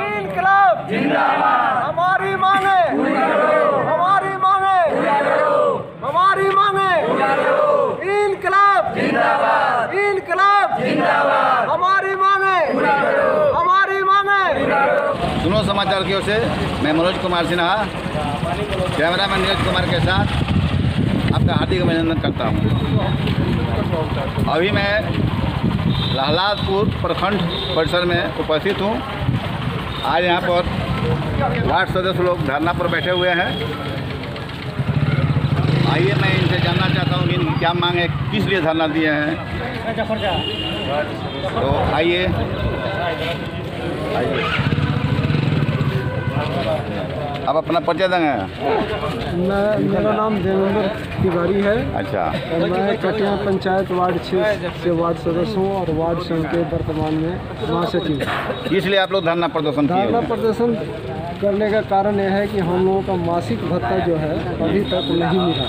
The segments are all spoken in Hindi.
इनकलाब जिंदाबाद। हमारी मांगे हमारी मांगे हमारी मांगे इनकलाब जिंदाबाद। इनकलाब जिंदाबाद। हमारी मांगे हमारी मांगे सुनो समाचार की ओर से मैं मनोज कुमार सिन्हा कैमरा मैन नीरज कुमार के साथ आपका हार्दिक अभिनंदन करता हूँ। अभी मैं लहलादपुर प्रखंड परिसर में उपस्थित हूँ। आज यहाँ पर वार्ड सदस्य लोग धरना पर बैठे हुए हैं। आइए, मैं इनसे जानना चाहता हूँ कि क्या मांगे किस लिए धरना दिए हैं? तो आइए। आइए। आप अपना परिचय देंगे। मैं मेरा नाम देवेंद्र तिवारी है। अच्छा। मैं कटिया पंचायत वार्ड छः से वार्ड सदस्य हूँ और वार्ड संघ के वर्तमान में महासचिव। इसलिए आप लोग धरना प्रदर्शन धरना प्रदर्शन करने का कारण यह है कि हम लोगों का मासिक भत्ता जो है अभी तक नहीं मिला।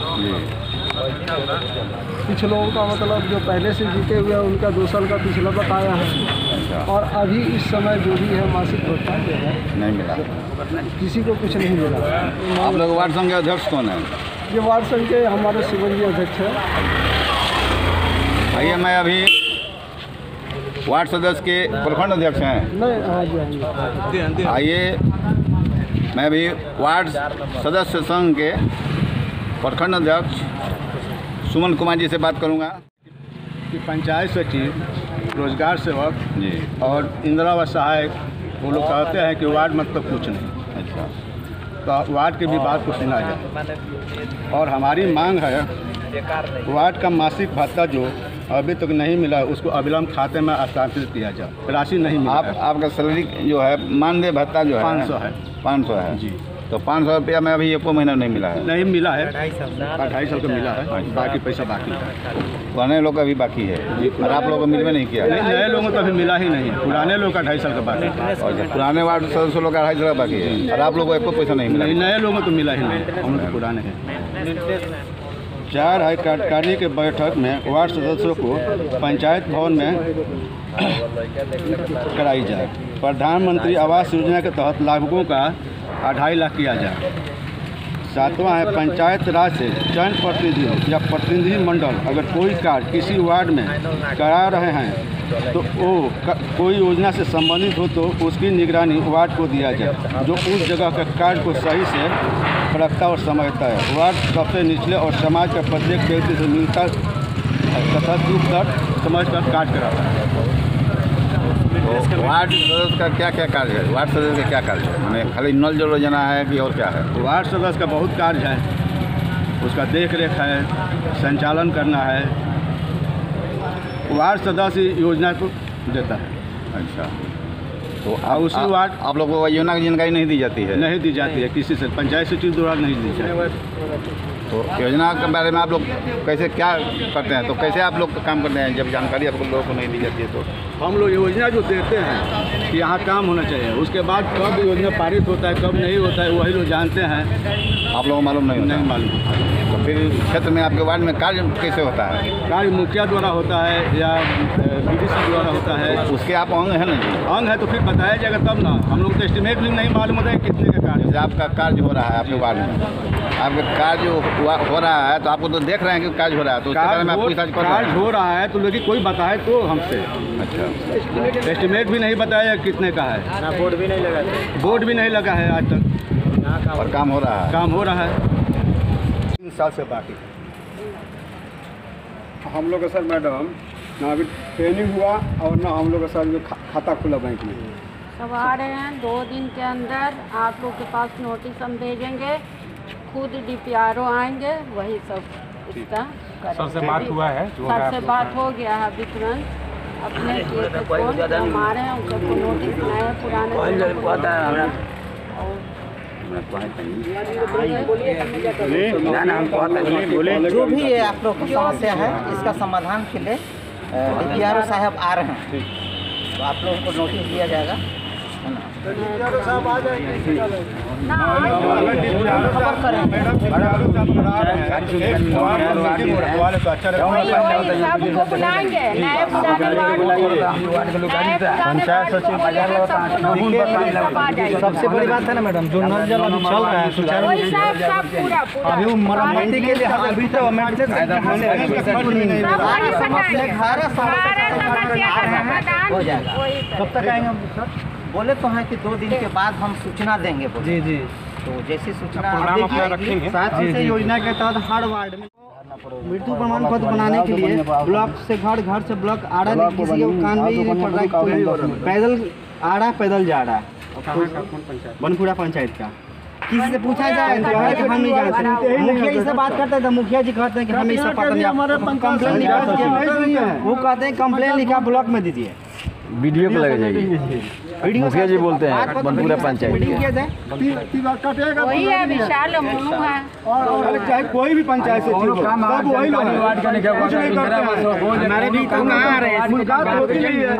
जी कुछ लोगों का मतलब जो पहले से जीते हुए हैं उनका दो साल का पिछला बकाया है। और अभी इस समय जो भी है मासिक भत्ता जो है नहीं मिला। किसी को कुछ नहीं मिला। आप लोग वार्ड संघ के अध्यक्ष कौन है? ये वार्ड संघ के हमारे शिवंजी अध्यक्ष है। आइए मैं अभी वार्ड सदस्य के प्रखंड अध्यक्ष हैं। नहीं हाँ जी हाँ जी। आइए मैं अभी वार्ड सदस्य संघ के प्रखंड अध्यक्ष सुमन कुमार जी से बात करूँगा। कि पंचायत सचिव रोज़गार सेवक जी। और इंदिरा आवास सहायक वो लोग कहते हैं कि वार्ड मतलब कुछ नहीं। अच्छा। तो वार्ड की भी बात को सुना जाए। और हमारी मांग है वार्ड का मासिक भत्ता जो अभी तक नहीं मिला उसको अविलंब खाते में हस्तांतरित किया जाए। राशि नहीं मिला आप आपका सैलरी जो है मानदेय भत्ता जो है 500 है। पाँच सौ है। जी। तो पाँच सौ रुपया में अभी एको महीना नहीं मिला है। नहीं मिला है। ढाई साल। का मिला है। बाकी पैसा बाकी है पुराने लोग का भी बाकी है। और आप लोगों को मिलवे नहीं किया? नहीं नए लोगों को तो अभी मिला ही नहीं। पुराने लोग का ढाई साल का बाकी है। और पुराने वार्ड सदस्य लोग का अढ़ाई सौ का बाकी है। और आप लोगों को एको पैसा नहीं मिला। नए लोगों को तो मिला ही नहीं। हम लोग तो पुराने हैं। चार हाई कार्यकारिणी के बैठक में वार्ड सदस्यों को पंचायत भवन में कराई जाए। प्रधानमंत्री आवास योजना के तहत लाभुकों का अढ़ाई लाख किया जाए। सातवां है पंचायत राज से चयन प्रतिनिधि या प्रतिनिधि मंडल। अगर कोई कार्य किसी वार्ड में करा रहे हैं तो वो कोई योजना से संबंधित हो तो उसकी निगरानी वार्ड को दिया जाए, जो उस जगह के कार्य को सही से परखता और समझता है। वार्ड सबसे निचले और समाज का प्रत्येक व्यक्ति से मिलता तथा दुख दर्द समझ कर कार्य कराता है। तो वार्ड सदस्य का क्या क्या कार्य है? वार्ड सदस्य का क्या कार्य है? मैंने खाली नल जल योजना है कि और क्या है? वार्ड सदस्य का बहुत कार्य है। उसका देख रेख है संचालन करना है। वार्ड सदस्य योजना को देता है। अच्छा। तो और उसी वार्ड आप लोगों को योजना की जानकारी नहीं दी जाती है। नहीं दी जाती है किसी से। पंचायत सचिव द्वारा नहीं दी जाती। तो योजना के बारे में आप लोग कैसे क्या करते हैं? तो कैसे आप लोग काम करते हैं? जब जानकारी आप लोगों को नहीं दी जाती है तो। हम लोग योजना जो देते हैं कि यहाँ काम होना चाहिए। उसके बाद कब योजना पारित होता है कब नहीं होता है वही लोग जानते हैं। आप लोगों को मालूम नहीं नहीं मालूम। तो फिर क्षेत्र में आपके वार्ड में कार्य कैसे होता है? कार्य मुखिया द्वारा होता है या बी द्वारा होता है। उसके आप अंग हैं ना अंग है तो फिर बताया जाएगा तब ना। हम लोग तो एस्टिमेट भी नहीं मालूम होता है कितने का कार्य जैसे आपका कार्य हो रहा है आपके वार्ड में। आपका कार्य हो रहा है तो आपको तो देख रहे हैं कि कार्य हो रहा है तो में कार्य हो- कर रहे कार्य हैं। हो रहा है तो लेकिन कोई बताए तो हमसे। अच्छा। एस्टिमेट भी नहीं बताया कितने का है। बोर्ड भी नहीं लगा। बोर्ड भी नहीं लगा है आज तक। और काम हो रहा है। काम हो रहा है। तीन साल से बाकी हम लोग सर मैडम ना अभी ट्रेनिंग हुआ और ना हम लोग का सर जो खा- खाता खुला बैंक में। सब आ रहे हैं दो दिन के अंदर आप लोग के पास नोटिस हम भेजेंगे खुद डीपीआरओ आएँगे वही सब इसका सर से बात हुआ है सर से बात हो गया है अभी तुरंत अपने किए थे फ़ोन तो हम आ रहे हैं उन सबको नोटिस हैं पुराने जो भी ये आप लोग की समस्या है इसका समाधान के लिए डी साहब आ रहे हैं। तो आप लोगों को नोटिस दिया जाएगा। सबसे बड़ी बात है ना मैडम जो नल जल अभी चल रहा है सुचारू अभी मरम्मती के लिए अभी तो हो जाएगा। कब तक आएँगे हम सर बोले तो हैं कि दो दिन के बाद हम सूचना देंगे जी जी। तो जैसी सूचना साथ ही से योजना के तहत हर वार्ड में मृत्यु प्रमाण पत्र बनाने के लिए ब्लॉक से घर घर से ब्लॉक आ रहा है किसी के कान में ये नहीं पड़ रहा है पैदल आ रहा है। पैदल जा रहा है। बनपुरा पंचायत का। किसी से पूछा जाए? तो कहे कि हम नहीं जानते मुखिया जी से बात करते हैं तो मुखिया जी कहते हैं कि हमें इससे पता नहीं कंप्लेन लिखा वो कहते हैं कंप्लेन लिखा ब्लॉक में दीजिए। वीडियो पे लग जाएगी। वीडियो मुखिया जी बोलते हैं बनपुरा पंचायत मीटिंग किया जाए वही है विशाल मोनू है। चाहे कोई भी पंचायत से सब वही लोग। कुछ नहीं करते। हमारे भी तो कहाँ आ रहे हैं मुलाकात होती है।